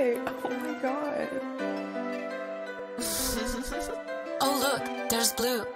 Oh my god. oh, look, there's Blue.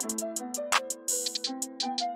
Thank you.